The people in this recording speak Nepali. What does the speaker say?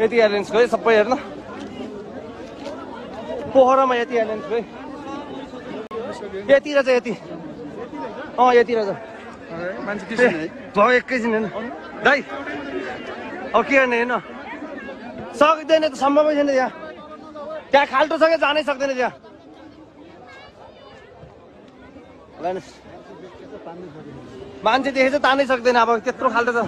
यति एलेन्सको है सबै हेर्न। पोखरामा यति एलेन्सको है यति चाहिँ यति। अँ यति रहेछ भाउ एकैछिन होइन दाइ अब के गर्ने हेर्न। सक्दैन त सम्भवै छैन त्यहाँ। त्यहाँ खाल्टो छ क्या जानै सक्दैन त्यहाँ। मान्छे देखेछ तानै सक्दैन अब त्यत्रो खाल्टो छ